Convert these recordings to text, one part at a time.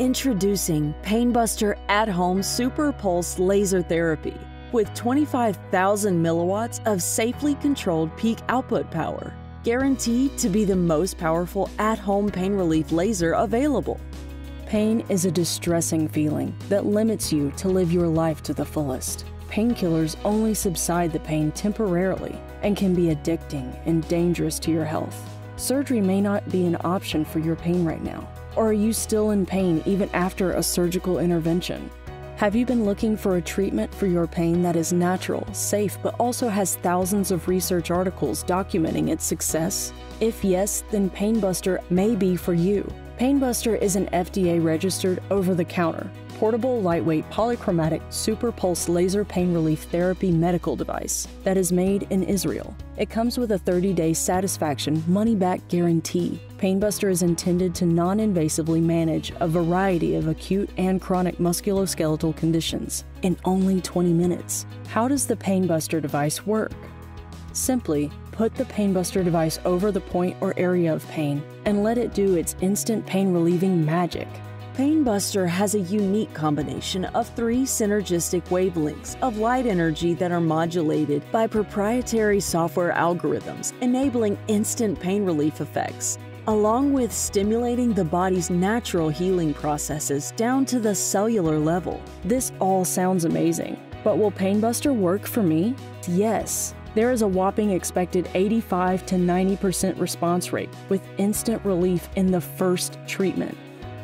Introducing Painbuster at Home Super Pulse Laser Therapy with 25,000 milliwatts of safely controlled peak output power, guaranteed to be the most powerful at home pain relief laser available. Pain is a distressing feeling that limits you to live your life to the fullest. Painkillers only subside the pain temporarily and can be addicting and dangerous to your health. Surgery may not be an option for your pain right now or are you still in pain even after a surgical intervention? Have you been looking for a treatment for your pain that is natural, safe, but also has thousands of research articles documenting its success? If yes, then Painbuster may be for you. Painbuster is an FDA registered over the counter, portable, lightweight, polychromatic, super pulse laser pain relief therapy medical device that is made in Israel. It comes with a 30 day satisfaction money back guarantee. Painbuster is intended to non invasively manage a variety of acute and chronic musculoskeletal conditions in only 20 minutes. How does the Painbuster device work? Simply put the Painbuster device over the point or area of pain and let it do its instant pain relieving magic. Painbuster has a unique combination of three synergistic wavelengths of light energy that are modulated by proprietary software algorithms, enabling instant pain relief effects, along with stimulating the body's natural healing processes down to the cellular level. This all sounds amazing, but will Painbuster work for me? Yes. There is a whopping expected 85 to 90% response rate with instant relief in the first treatment.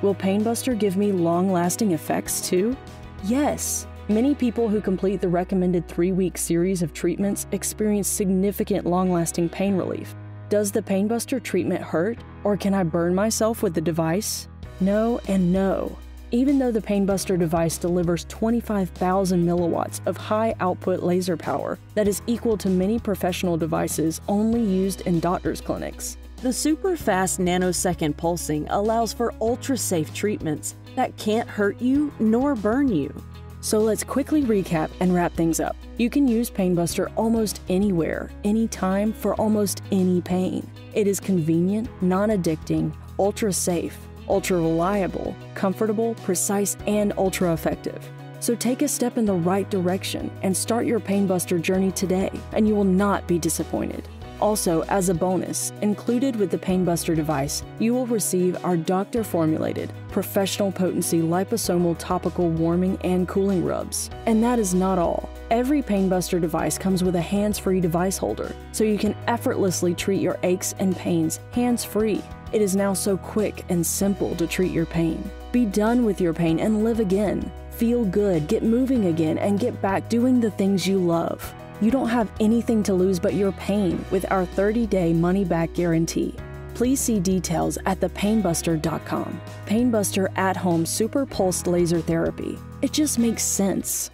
Will Painbuster give me long lasting effects too? Yes. Many people who complete the recommended three week series of treatments experience significant long lasting pain relief. Does the Painbuster treatment hurt, or can I burn myself with the device? No and no. Even though the Painbuster device delivers 25,000 milliwatts of high output laser power that is equal to many professional devices only used in doctors' clinics, the super fast nanosecond pulsing allows for ultra safe treatments that can't hurt you nor burn you. So let's quickly recap and wrap things up. You can use Painbuster almost anywhere, anytime, for almost any pain. It is convenient, non addicting, ultra safe, ultra reliable, comfortable, precise, and ultra effective. So take a step in the right direction and start your Painbuster journey today, and you will not be disappointed. Also, as a bonus, included with the Painbuster device, you will receive our doctor formulated, professional potency liposomal topical warming and cooling rubs. And that is not all. Every Painbuster device comes with a hands free device holder, so you can effortlessly treat your aches and pains hands free. It is now so quick and simple to treat your pain. Be done with your pain and live again. Feel good, get moving again, and get back doing the things you love. You don't have anything to lose but your pain with our 30 day money back guarantee. Please see details at thepainbuster.com. Painbuster at home super pulsed laser therapy. It just makes sense.